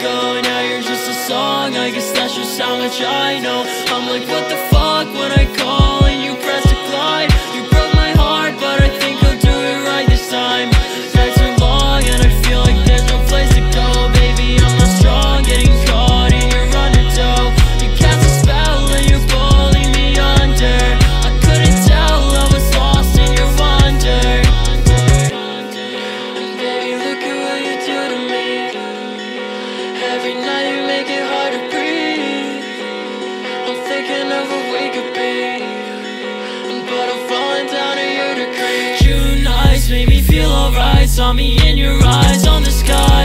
go Now you're just a song. I guess that's just how much I know. I'm like what the fuck when I Every night you make it hard to breathe. I'm thinking of what we could be, but I'm falling down to your degree. June nights made me feel alright. Saw me in your eyes on the sky.